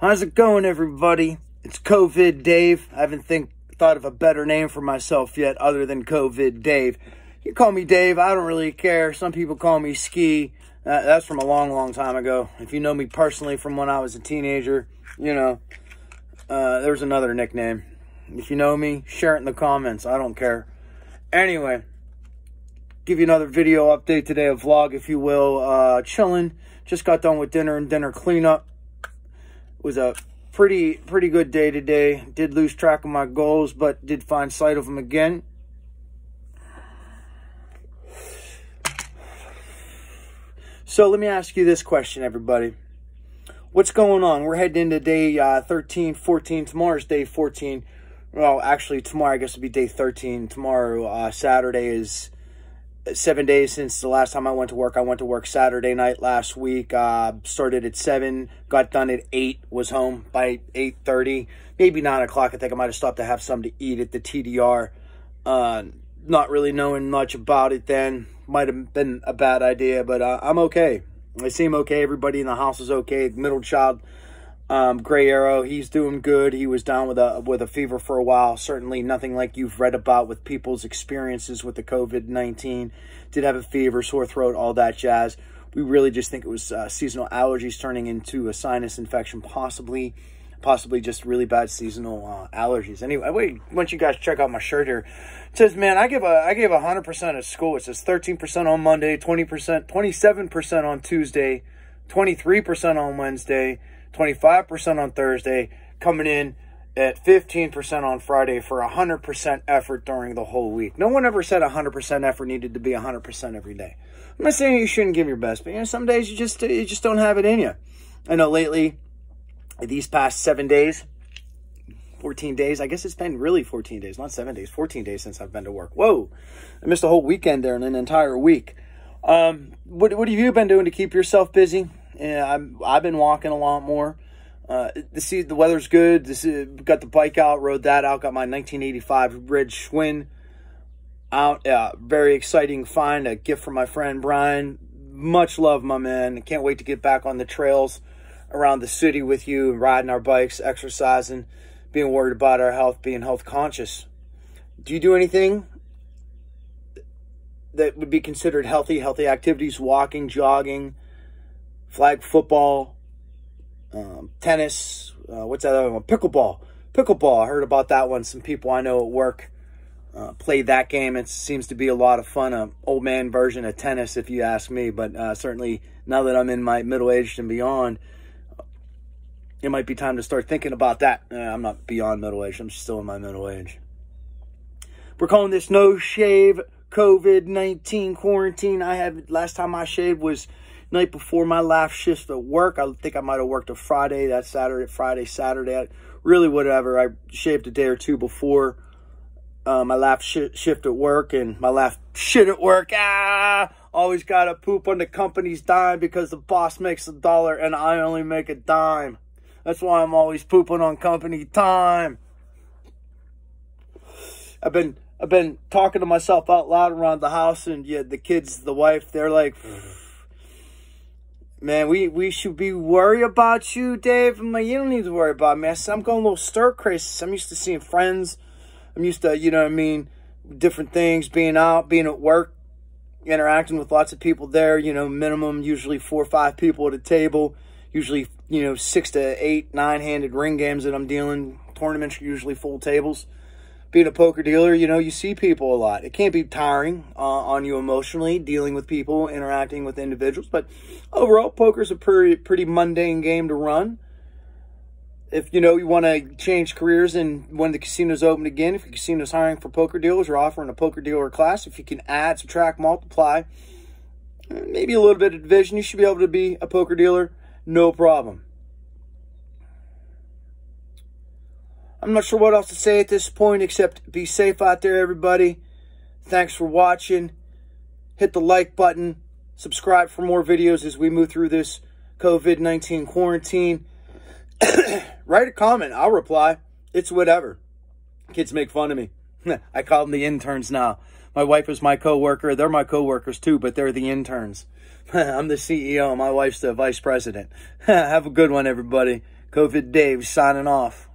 How's it going, everybody? It's COVID Dave. I haven't think thought of a better name for myself yet other than COVID Dave. You call me Dave, I don't really care. Some people call me Ski. Uh, that's from a long, long time ago. If you know me personally from when I was a teenager, you know, uh, there's another nickname. If you know me, share it in the comments. I don't care. Anyway, give you another video update today, a vlog, if you will. Uh, chilling. Just got done with dinner and dinner cleanup. Was a pretty pretty good day today. Did lose track of my goals, but did find sight of them again. So let me ask you this question, everybody. What's going on? We're heading into day uh, 13, 14. Tomorrow's day 14. Well, actually, tomorrow I guess will be day 13. Tomorrow, uh, Saturday, is seven days since the last time I went to work. I went to work Saturday night last week. Uh, started at seven, got done at eight. Was home by eight thirty, maybe nine o'clock. I think I might have stopped to have something to eat at the TDR. Uh, not really knowing much about it then. Might have been a bad idea, but uh, I'm okay. I seem okay. Everybody in the house is okay. Middle child um, Gray Arrow, he's doing good. He was down with a with a fever for a while. Certainly nothing like you've read about with people's experiences with the COVID nineteen. Did have a fever, sore throat, all that jazz. We really just think it was uh, seasonal allergies turning into a sinus infection, possibly, possibly just really bad seasonal uh, allergies. Anyway, wait, once you guys check out my shirt here, it says, man, I give a I give hundred percent at school. It says thirteen percent on Monday, twenty percent, twenty seven percent on Tuesday, twenty three percent on Wednesday. 25% on Thursday, coming in at 15% on Friday for 100% effort during the whole week. No one ever said 100% effort needed to be 100% every day. I'm not saying you shouldn't give your best, but you know, some days you just you just don't have it in you. I know lately, these past seven days, 14 days, I guess it's been really 14 days, not seven days, 14 days since I've been to work. Whoa, I missed a whole weekend there and an entire week. Um, what, what have you been doing to keep yourself busy? Yeah, I'm, I've been walking a lot more. Uh, the the weather's good. This is, got the bike out, rode that out. Got my 1985 Red Schwinn out. Uh, very exciting find. A gift from my friend Brian. Much love, my man. Can't wait to get back on the trails around the city with you, riding our bikes, exercising, being worried about our health, being health conscious. Do you do anything that would be considered healthy? Healthy activities, walking, jogging flag football, um, tennis. Uh, what's that other one? Pickleball. Pickleball. I heard about that one. Some people I know at work uh, played that game. It seems to be a lot of fun. A old man version of tennis, if you ask me. But uh, certainly now that I'm in my middle age and beyond, it might be time to start thinking about that. Uh, I'm not beyond middle age. I'm still in my middle age. We're calling this no shave COVID 19 quarantine. I had last time I shaved was night before my last shift at work. I think I might have worked a Friday, that Saturday, Friday, Saturday. really, whatever. I shaved a day or two before uh, my last sh- shift at work and my last shit at work. Ah, always got to poop on the company's dime because the boss makes a dollar and I only make a dime. That's why I'm always pooping on company time. I've been I've been talking to myself out loud around the house, and yeah, the kids, the wife, they're like. Man, we, we should be worried about you, Dave. I'm like, you don't need to worry about me. I said, I'm going a little stir crazy. I'm used to seeing friends. I'm used to, you know what I mean, different things, being out, being at work, interacting with lots of people there, you know, minimum usually four or five people at a table, usually, you know, six to eight, nine-handed ring games that I'm dealing. Tournaments are usually full tables being a poker dealer, you know, you see people a lot. It can't be tiring uh, on you emotionally, dealing with people, interacting with individuals. But overall, poker's a pretty pretty mundane game to run. If you know you want to change careers and when the casino's open again, if the casino's hiring for poker dealers or offering a poker dealer class, if you can add, subtract, multiply, maybe a little bit of division, you should be able to be a poker dealer, no problem. I'm not sure what else to say at this point except be safe out there, everybody. Thanks for watching. Hit the like button. Subscribe for more videos as we move through this COVID-19 quarantine. Write a comment. I'll reply. It's whatever. Kids make fun of me. I call them the interns now. My wife is my coworker. They're my coworkers too, but they're the interns. I'm the CEO. My wife's the vice president. Have a good one, everybody. COVID Dave signing off.